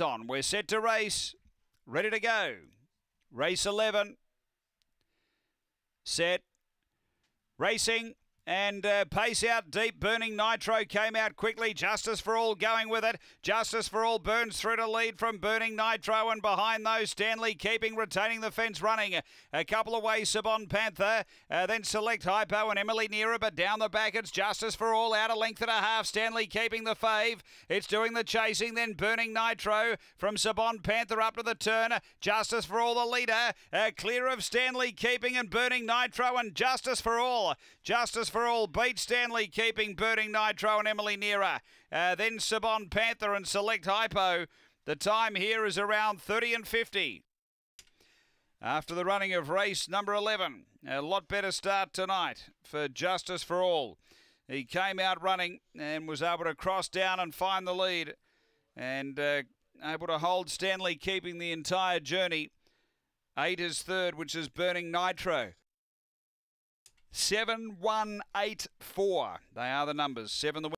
on. We're set to race. Ready to go. Race 11. Set. Racing. And uh, pace out deep. Burning Nitro came out quickly. Justice for All going with it. Justice for All burns through to lead from Burning Nitro. And behind those, Stanley keeping, retaining the fence running. A couple of ways, Sabon Panther. Uh, then Select Hypo and Emily Nearer. But down the back, it's Justice for All out a length and a half. Stanley keeping the fave. It's doing the chasing. Then Burning Nitro from Sabon Panther up to the turn. Justice for All the leader. Uh, clear of Stanley keeping and Burning Nitro. And Justice for All. Justice for all. Beat Stanley keeping Burning Nitro and Emily Nearer. Uh, then Sabon Panther and Select Hypo. The time here is around 30 and 50. After the running of race number 11, a lot better start tonight for Justice for All. He came out running and was able to cross down and find the lead and uh, able to hold Stanley keeping the entire journey. Eight is third, which is Burning Nitro. 7184. They are the numbers. Seven the